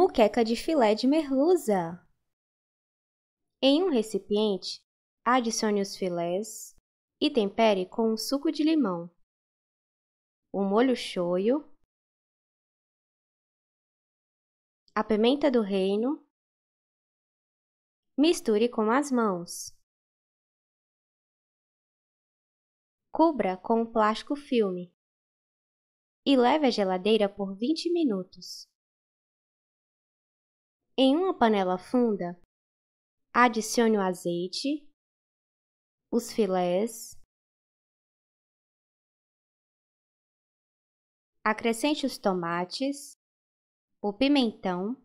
Muqueca de filé de merluza. Em um recipiente, adicione os filés e tempere com um suco de limão, o molho shoyu, a pimenta do reino, misture com as mãos. Cubra com um plástico filme e leve à geladeira por 20 minutos. Em uma panela funda, adicione o azeite, os filés, acrescente os tomates, o pimentão,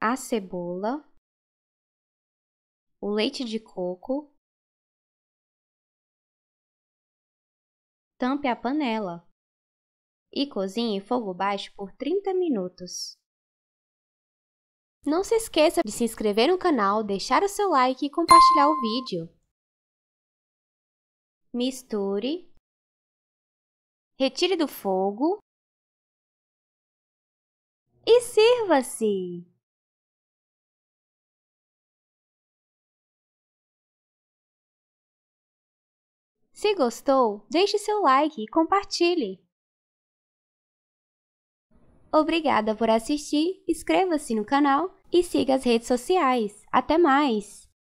a cebola, o leite de coco, tampe a panela e cozinhe em fogo baixo por 30 minutos. Não se esqueça de se inscrever no canal, deixar o seu like e compartilhar o vídeo. Misture. Retire do fogo. E sirva-se! Se gostou, deixe seu like e compartilhe! Obrigada por assistir, inscreva-se no canal e siga as redes sociais. Até mais!